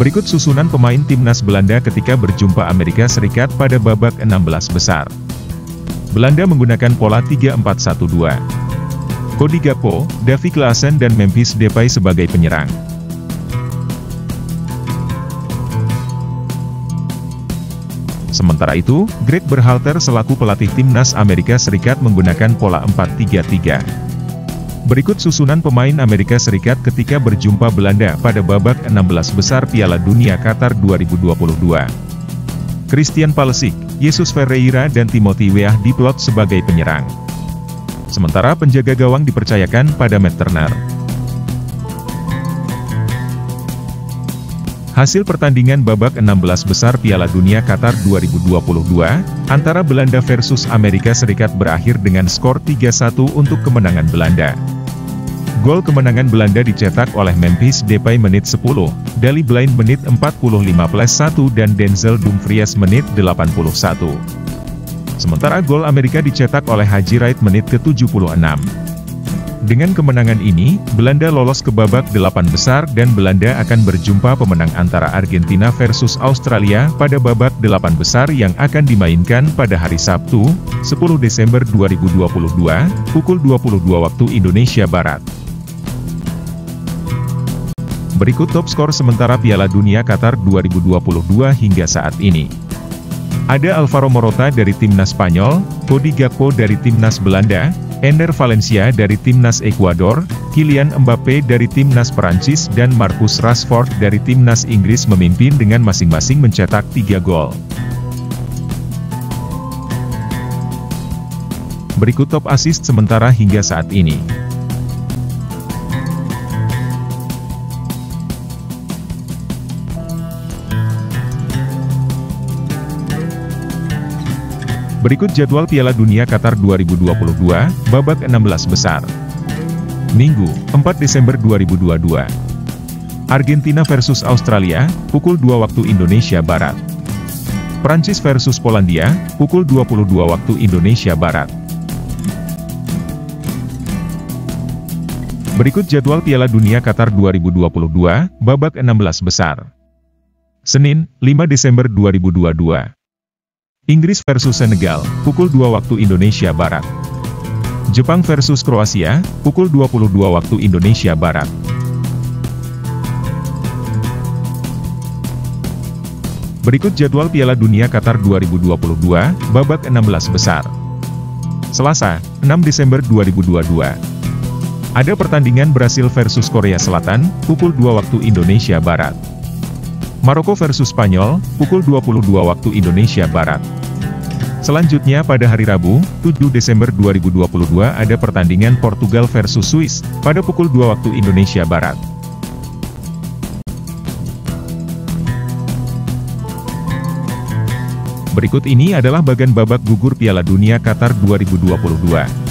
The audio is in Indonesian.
Berikut susunan pemain timnas Belanda ketika berjumpa Amerika Serikat pada babak 16 besar. Belanda menggunakan pola 3-4-1-2. Cody Gakpo, Davy Klaassen dan Memphis Depay sebagai penyerang. Sementara itu, Greg Berhalter selaku pelatih timnas Amerika Serikat menggunakan pola 4-3-3. Berikut susunan pemain Amerika Serikat ketika berjumpa Belanda pada babak 16 besar Piala Dunia Qatar 2022. Christian Pulisic, Jesus Ferreira dan Timothy Weah diplot sebagai penyerang. Sementara penjaga gawang dipercayakan pada Matt Turner. Hasil pertandingan babak 16 besar Piala Dunia Qatar 2022, antara Belanda versus Amerika Serikat berakhir dengan skor 3-1 untuk kemenangan Belanda. Gol kemenangan Belanda dicetak oleh Memphis Depay menit 10, Dali Blind menit 45 plus 1 dan Denzel Dumfries menit 81. Sementara gol Amerika dicetak oleh Haji Wright menit ke-76. Dengan kemenangan ini, Belanda lolos ke babak delapan besar dan Belanda akan berjumpa pemenang antara Argentina versus Australia pada babak delapan besar yang akan dimainkan pada hari Sabtu, 10 Desember 2022, pukul 22 waktu Indonesia Barat. Berikut top skor sementara Piala Dunia Qatar 2022 hingga saat ini. Ada Alvaro Morata dari timnas Spanyol, Cody Gakpo dari timnas Belanda, Ender Valencia dari Timnas Ekuador, Kylian Mbappe dari Timnas Perancis dan Marcus Rashford dari Timnas Inggris memimpin dengan masing-masing mencetak 3 gol. Berikut top assist sementara hingga saat ini. Berikut jadwal Piala Dunia Qatar 2022, babak 16 besar. Minggu, 4 Desember 2022. Argentina versus Australia, pukul 2 waktu Indonesia Barat. Prancis versus Polandia, pukul 22 waktu Indonesia Barat. Berikut jadwal Piala Dunia Qatar 2022, babak 16 besar. Senin, 5 Desember 2022. Inggris versus Senegal, pukul 2 waktu Indonesia Barat. Jepang versus Kroasia, pukul 22 waktu Indonesia Barat. Berikut jadwal Piala Dunia Qatar 2022, babak 16 besar. Selasa, 6 Desember 2022. Ada pertandingan Brasil versus Korea Selatan, pukul 2 waktu Indonesia Barat. Maroko versus Spanyol, pukul 22 waktu Indonesia Barat. Selanjutnya pada hari Rabu, 7 Desember 2022 ada pertandingan Portugal versus Swiss, pada pukul 2 waktu Indonesia Barat. Berikut ini adalah bagan babak gugur Piala Dunia Qatar 2022.